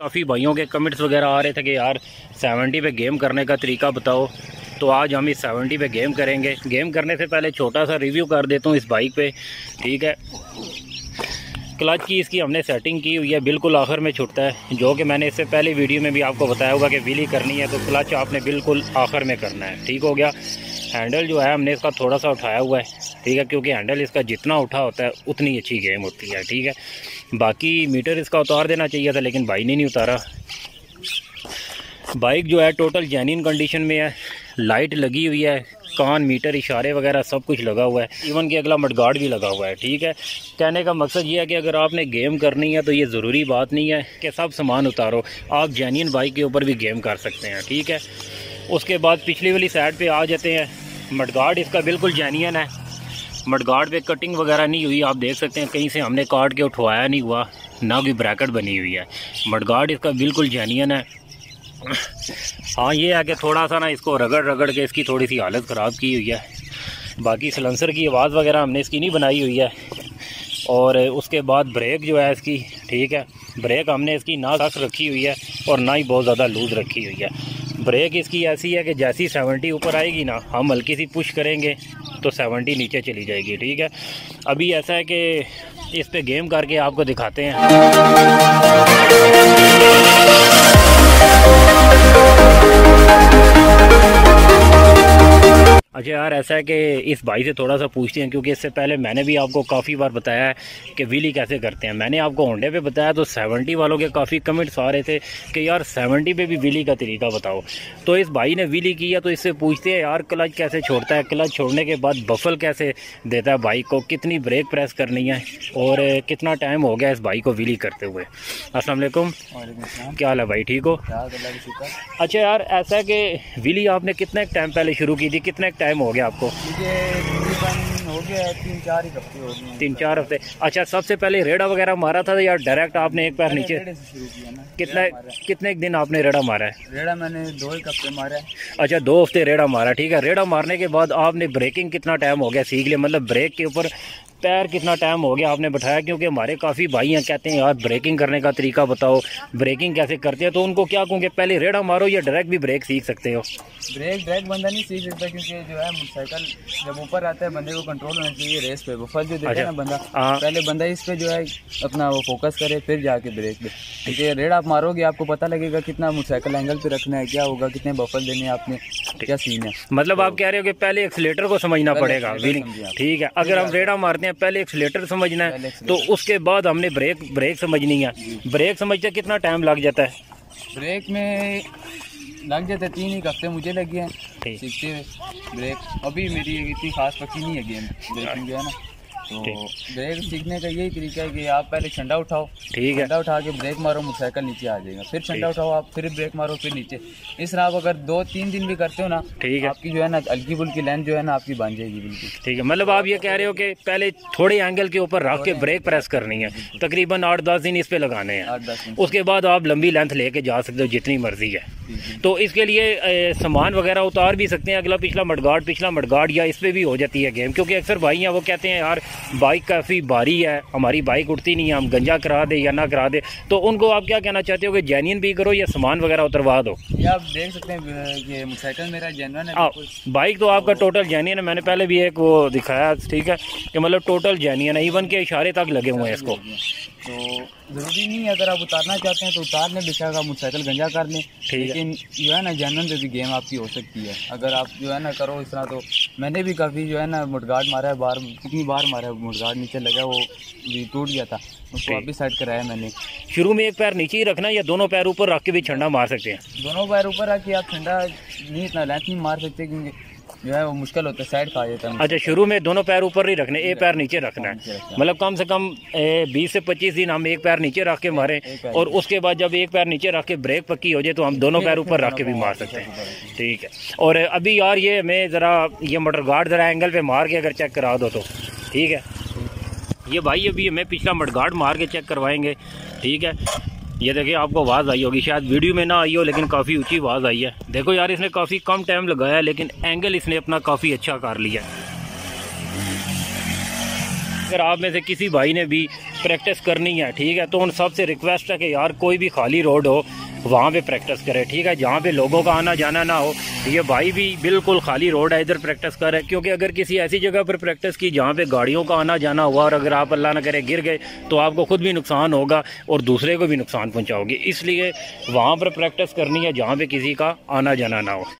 काफ़ी भाइयों के कमेंट्स वगैरह आ रहे थे कि यार सेवेंटी पे गेम करने का तरीका बताओ। तो आज हम इस सेवेंटी पे गेम करेंगे। गेम करने से पहले छोटा सा रिव्यू कर देता हूँ इस बाइक पे। ठीक है? क्लच की इसकी हमने सेटिंग की हुई है, बिल्कुल आखिर में छुटता है। जो कि मैंने इससे पहले वीडियो में भी आपको बताया होगा कि व्हीली करनी है तो क्लच आपने बिल्कुल आखिर में करना है। ठीक हो गया? हैंडल जो है, हमने इसका थोड़ा सा उठाया हुआ है। ठीक है? क्योंकि हैंडल इसका जितना उठा होता है, उतनी अच्छी गेम होती है। ठीक है? बाकी मीटर इसका उतार देना चाहिए था, लेकिन भाई ने नहीं उतारा। बाइक जो है टोटल जेन्यन कंडीशन में है। लाइट लगी हुई है, कान, मीटर, इशारे वगैरह सब कुछ लगा हुआ है। इवन कि अगला मडगार्ड भी लगा हुआ है, ठीक है? कहने का मकसद ये है कि अगर आपने गेम करनी है तो ये ज़रूरी बात नहीं है कि सब सामान उतारो। आप जेन्यन बाइक के ऊपर भी गेम कर सकते हैं, ठीक है? उसके बाद पिछली वाली साइड पर आ जाते हैं। मडगार्ड इसका बिल्कुल जेन्यन है। मडगार्ड पे कटिंग वगैरह नहीं हुई, आप देख सकते हैं, कहीं से हमने काट के उठवाया नहीं हुआ, ना कोई ब्रैकेट बनी हुई है। मडगार्ड इसका बिल्कुल जेन्यन है। हाँ ये है कि थोड़ा सा ना इसको रगड़ रगड़ के इसकी थोड़ी सी हालत ख़राब की हुई है। बाकी सलेंसर की आवाज़ वगैरह हमने इसकी नहीं बनाई हुई है। और उसके बाद ब्रेक जो है इसकी, ठीक है। ब्रेक हमने इसकी ना सख्त रखी हुई है और ना ही बहुत ज़्यादा लूज़ रखी हुई है। ब्रेक इसकी ऐसी है कि जैसी सेवेंटी ऊपर आएगी ना, हम हल्की सी पुश करेंगे तो सेवेंटी नीचे चली जाएगी, ठीक है? अभी ऐसा है कि इस पर गेम करके आपको दिखाते हैं। अच्छा यार ऐसा है कि इस भाई से थोड़ा सा पूछते हैं क्योंकि इससे पहले मैंने भी आपको काफ़ी बार बताया है कि विली कैसे करते हैं। मैंने आपको होंडे पे बताया तो 70 वालों के काफ़ी कमेंट्स आ रहे थे कि यार 70 पे भी विली का तरीका बताओ। तो इस भाई ने विली किया तो इससे पूछते हैं यार क्लच कैसे छोड़ता है? क्लच छोड़ने के बाद बफल कैसे देता है बाइक को? कितनी ब्रेक प्रेस करनी है? और कितना टाइम हो गया इस बाइक को विली करते हुए? असल क्या हाल है भाई ठीक हो? अच्छा यार ऐसा है कि विली आपने कितने टाइम पहले शुरू की थी? कितने टाइम हो गया आपको? हो गया तीन चार ही हफ़्ते हो गए तीन चार हफ़्ते। अच्छा सबसे पहले रेड़ा वगैरह मारा था या डायरेक्ट आपने एक पैर नीचे? कितना कितने दिन आपने रेड़ा मारा है? रेड़ा मैंने दो एक हफ़्ते मारा है। अच्छा दो हफ़्ते रेड़ा मारा ठीक है। रेड़ा मारने के बाद आपने ब्रेकिंग कितना टाइम हो गया? सीख लिया मतलब ब्रेक के ऊपर पैर कितना टाइम हो गया आपने बैठाया क्योंकि हमारे काफ़ी भाई हैं कहते हैं यार ब्रेकिंग करने का तरीका बताओ ब्रेकिंग कैसे करते हैं? तो उनको क्या कहूँगे? पहले रेड़ा मारो या डायरेक्ट भी ब्रेक सीख सकते हो? ब्रेक डायरेक्ट बंदा नहीं सीख सकता क्योंकि जो है मोटरसाइकिल जब ऊपर आता है बंदे को कंट्रोल होना चाहिए रेस पे। वो फ़र्स्ट जो है ना बंदा। हाँ। पहले बंदा इस पे जो है अपना वो फोकस करे फिर जाके ब्रेक पे क्योंकि रेड आप मारोगे आपको पता लगेगा कितना मोटरसाइकिल एंगल पे रखना है क्या होगा कितने बफल देने आपने क्या सीन है। मतलब आप कह रहे हो कि पहले एक्सलेटर को समझना पड़ेगा ठीक है अगर हम रेडा मारते हैं पहले एक्सलेटर समझना है तो उसके बाद हमने ब्रेक ब्रेक समझनी है। ब्रेक समझते कितना टाइम लग जाता है? ब्रेक में लग जाते तीन ही हफ़्ते मुझे लगे हैं। सीखते हुए ब्रेक। अभी मेरी इतनी खास पक्की नहीं है गेम ब्रेकिंग जो है ना। तो ब्रेक सीखने का यही तरीका है कि आप पहले ठंडा उठाओ ठीक है। ठंडा उठा के ब्रेक मारो मोटरसाइकिल नीचे आ जाएगा। फिर ठंडा उठाओ आप फिर ब्रेक मारो फिर नीचे। इस तरह आप अगर दो तीन दिन भी करते हो ना ठीक है। आपकी जो है ना हल्की फुल्की लेंथ जो है ना आपकी बन जाएगी बिल्कुल। ठीक है मतलब आप ये कह रहे हो कि पहले थोड़े एंगल के ऊपर रख के ब्रेक प्रेस करनी है। तकरीबन आठ दस दिन इस पे लगाने हैं। उसके बाद आप लंबी लेंथ लेके जा सकते हो जितनी मर्ज़ी है। तो इसके लिए सामान वगैरह उतार भी सकते हैं। अगला पिछला मडगाड़ पिछला मडगाड़ या इस पर भी हो जाती है गेम क्योंकि अक्सर भाई हैं वो कहते हैं यार बाइक काफ़ी भारी है हमारी बाइक उठती नहीं है हम गंजा करा दे या ना करा दे। तो उनको आप क्या कहना चाहते हो कि जेन्यन भी करो या सामान वगैरह उतरवा दो? आप देख सकते हैं ये मोटरसाइकिल मेरा जेनवन है बाइक तो आपका टोटल जेन्यन है। मैंने पहले भी एक वो दिखाया ठीक है कि मतलब टोटल जेन्यन है इवन के इशारे तक लगे हुए हैं इसको। तो ज़रूरी नहीं है अगर आप उतारना चाहते हैं तो उतार लें बेशक आप मोटरसाइकिल गंजा कर लें। लेकिन जो है ना जनरल पे भी गेम आपकी हो सकती है। अगर आप जो है ना करो इस तरह तो मैंने भी काफ़ी जो है ना मुटगाट मारा है बार कितनी बार मारा है मुटगाट नीचे लगा वो भी टूट गया था। उसको वापस साइड कराया मैंने। शुरू में एक पैर नीचे ही रखना या दोनों पैर ऊपर रख के भी ठंडा मार सकते हैं? दोनों पैर ऊपर रख के आप ठंडा नहीं इतना लेंथ नहीं मार सकते क्योंकि जो है वो मुश्किल होता है साइड खा जाता है अच्छा शुरू में दोनों पैर ऊपर नहीं रखने एक पैर नीचे रखना है। मतलब कम से कम बीस से पच्चीस दिन हम एक पैर नीचे रख के मारे और उसके बाद जब एक पैर नीचे रख के ब्रेक पक्की हो जाए तो हम दोनों पैर ऊपर रख के भी मार सकते हैं। ठीक है। और अभी यार ये हमें ज़रा ये मोटर गार्ड ज़रा एंगल पे मार के अगर चेक करा दो तो। ठीक है। ये भाई अभी हमें पिछला मडगार्ड मार के चेक करवाएँगे। ठीक है। ये देखिए, आपको आवाज़ आई होगी, शायद वीडियो में ना आई हो, लेकिन काफ़ी ऊँची आवाज़ आई है। देखो यार, इसने काफ़ी कम टाइम लगाया, लेकिन एंगल इसने अपना काफ़ी अच्छा कर लिया। अगर आप में से किसी भाई ने भी प्रैक्टिस करनी है, ठीक है तो उन सबसे रिक्वेस्ट है कि यार, कोई भी खाली रोड हो वहाँ पे प्रैक्टिस करें, ठीक है? जहाँ पे लोगों का आना जाना ना हो ये भाई भी बिल्कुल खाली रोड है, इधर प्रैक्टिस करे क्योंकि अगर किसी ऐसी जगह पर प्रैक्टिस की जहाँ पे गाड़ियों का आना जाना हुआ और अगर आप अल्लाह ना करे गिर गए तो आपको खुद भी नुकसान होगा और दूसरे को भी नुकसान पहुँचाओगे। इसलिए वहाँ पर प्रैक्टिस करनी है जहाँ पर किसी का आना जाना ना हो।